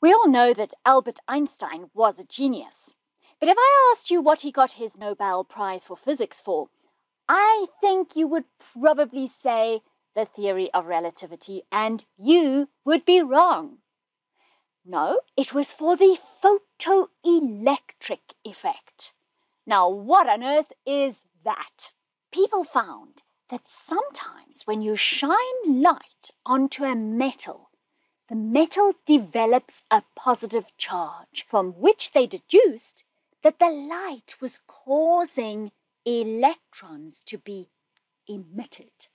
We all know that Albert Einstein was a genius. But if I asked you what he got his Nobel Prize for Physics for, I think you would probably say the theory of relativity, and you would be wrong. No, it was for the photoelectric effect. Now, what on earth is that? People found that sometimes when you shine light onto a metal, the metal develops a positive charge, from which they deduced that the light was causing electrons to be emitted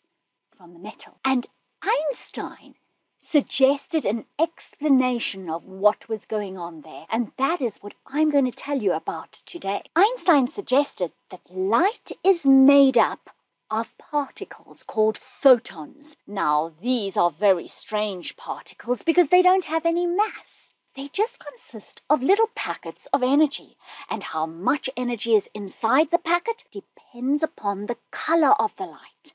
from the metal. And Einstein suggested an explanation of what was going on there, and that is what I'm going to tell you about today. Einstein suggested that light is made up of particles called photons. Now, these are very strange particles because they don't have any mass. They just consist of little packets of energy, and how much energy is inside the packet depends upon the color of the light,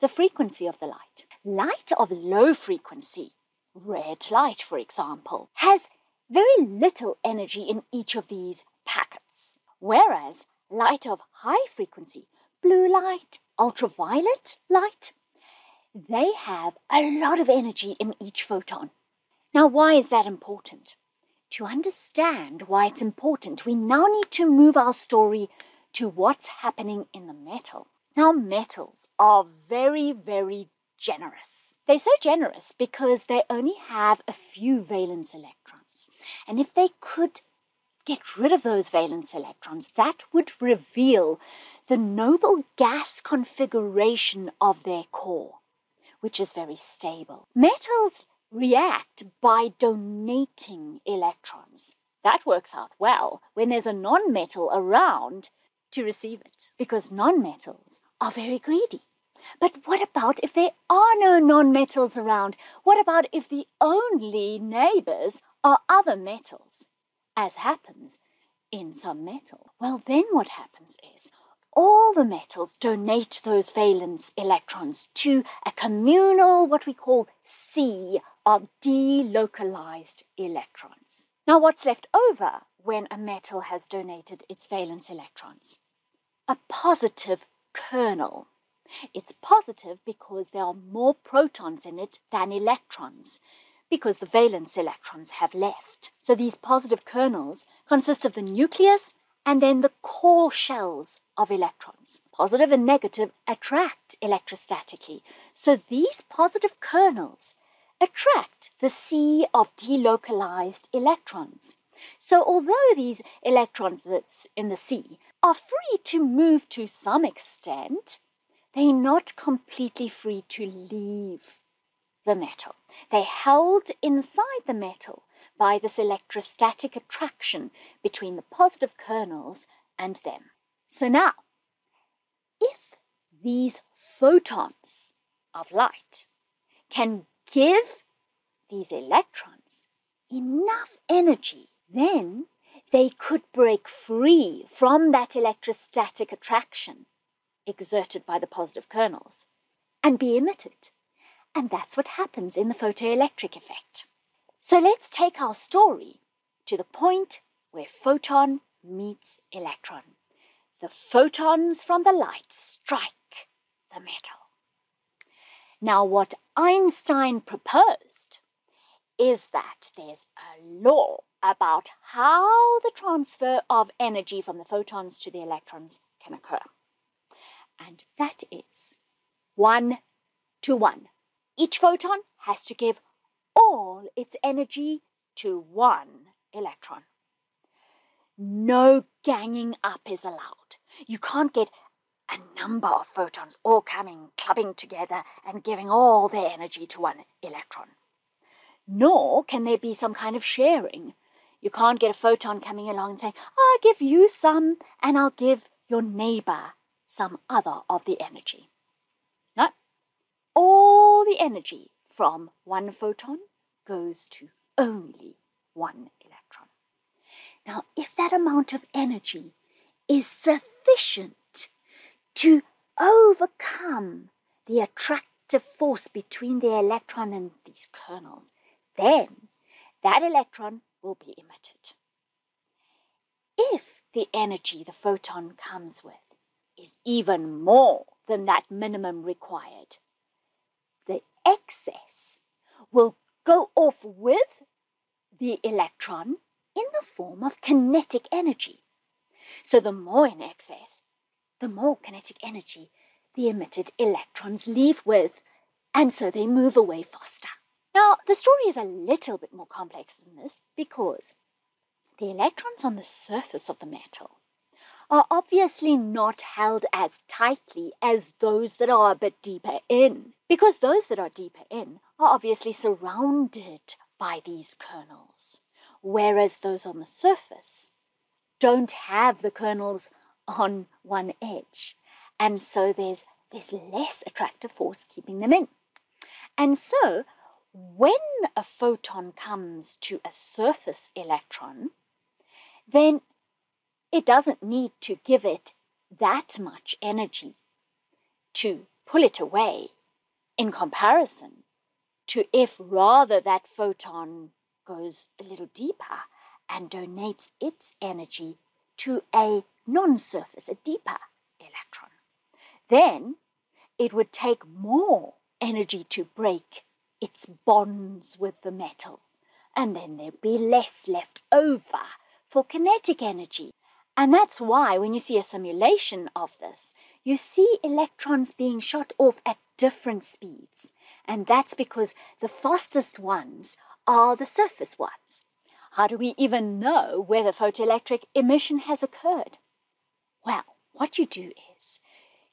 the frequency of the light. Light of low frequency, red light for example, has very little energy in each of these packets, whereas light of high frequency, blue light, ultraviolet light, they have a lot of energy in each photon. Now, why is that important? To understand why it's important, we now need to move our story to what's happening in the metal. Now, metals are very, very generous. They're so generous because they only have a few valence electrons. And if they could get rid of those valence electrons, that would reveal the noble gas configuration of their core, which is very stable. Metals react by donating electrons. That works out well when there's a non-metal around to receive it, because non-metals are very greedy. But what about if there are no non-metals around? What about if the only neighbors are other metals, as happens in some metal? Well, then what happens is all the metals donate those valence electrons to a communal, what we call sea of delocalized electrons. Now, what's left over when a metal has donated its valence electrons? A positive kernel. It's positive because there are more protons in it than electrons, because the valence electrons have left. So these positive kernels consist of the nucleus and then the core shells of electrons. Positive and negative attract electrostatically. So these positive kernels attract the sea of delocalized electrons. So although these electrons that's in the sea are free to move to some extent, they're not completely free to leave the metal. They're held inside the metal by this electrostatic attraction between the positive kernels and them. So now, if these photons of light can give these electrons enough energy, then they could break free from that electrostatic attraction exerted by the positive kernels and be emitted. And that's what happens in the photoelectric effect. So let's take our story to the point where photon meets electron. The photons from the light strike the metal. Now, what Einstein proposed is that there's a law about how the transfer of energy from the photons to the electrons can occur. And that is one to one. Each photon has to give all its energy to one electron. No ganging up is allowed. You can't get a number of photons all coming, clubbing together, and giving all their energy to one electron. Nor can there be some kind of sharing. You can't get a photon coming along and saying, I'll give you some, and I'll give your neighbor some other of the energy. No. All the energy from one photon goes to only one electron. Now, if that amount of energy is sufficient to overcome the attractive force between the electron and these kernels, then that electron will be emitted. If the energy the photon comes with is even more than that minimum required, the excess will go off with the electron in the form of kinetic energy. So the more in excess, the more kinetic energy the emitted electrons leave with, and so they move away faster. Now, the story is a little bit more complex than this because the electrons on the surface of the metal are obviously not held as tightly as those that are a bit deeper in, because those that are deeper in are obviously surrounded by these kernels, whereas those on the surface don't have the kernels on one edge. And so there's, there's less attractive force keeping them in. And so when a photon comes to a surface electron, then it doesn't need to give it that much energy to pull it away in comparison to if rather that photon goes a little deeper and donates its energy to a non-surface, a deeper electron. Then it would take more energy to break its bonds with the metal, and then there'd be less left over for kinetic energy. And that's why when you see a simulation of this, you see electrons being shot off at different speeds. And that's because the fastest ones are the surface ones. How do we even know whether photoelectric emission has occurred? Well, what you do is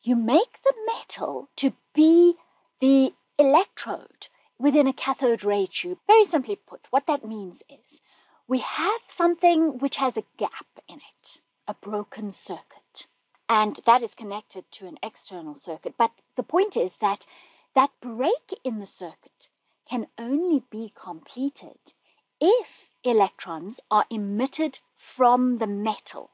you make the metal to be the electrode within a cathode ray tube. Very simply put, what that means is we have something which has a gap in it, a broken circuit. And that is connected to an external circuit. But the point is that that break in the circuit can only be completed if electrons are emitted from the metal.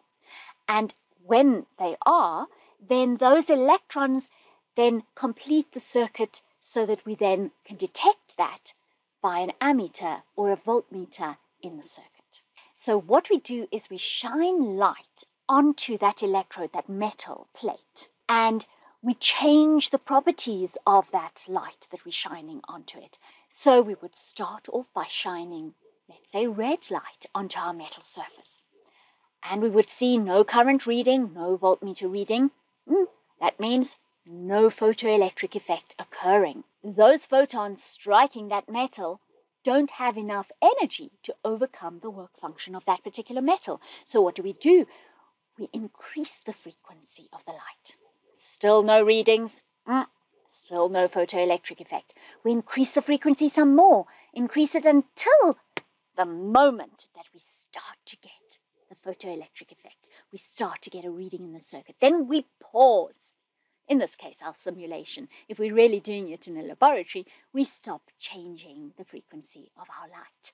And when they are, then those electrons then complete the circuit so that we then can detect that by an ammeter or a voltmeter in the circuit. So what we do is we shine light onto that electrode, that metal plate, and we change the properties of that light that we're shining onto it. So we would start off by shining, let's say, red light onto our metal surface. And we would see no current reading, no voltmeter reading. Mm, that means no photoelectric effect occurring. Those photons striking that metal don't have enough energy to overcome the work function of that particular metal. So what do we do? We increase the frequency of the light. Still no readings. Mm. Still no photoelectric effect. We increase the frequency some more. Increase it until the moment that we start to get the photoelectric effect. We start to get a reading in the circuit. Then we pause in this case our simulation, if we're really doing it in a laboratory, we stop changing the frequency of our light.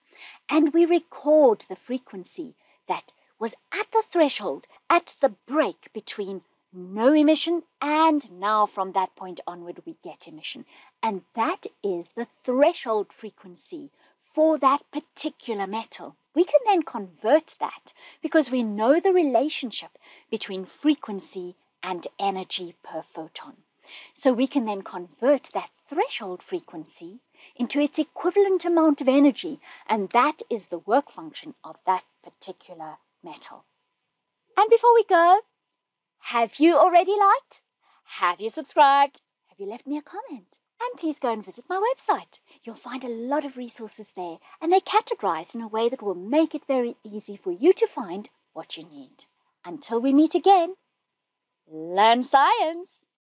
And we record the frequency that was at the threshold, at the break between no emission and now from that point onward we get emission. And that is the threshold frequency for that particular metal. We can then convert that because we know the relationship between frequency and energy per photon. So we can then convert that threshold frequency into its equivalent amount of energy, and that is the work function of that particular metal. And before we go, have you already liked? Have you subscribed? Have you left me a comment? And please go and visit my website. You'll find a lot of resources there, and they're categorized in a way that will make it very easy for you to find what you need. Until we meet again, Learn science!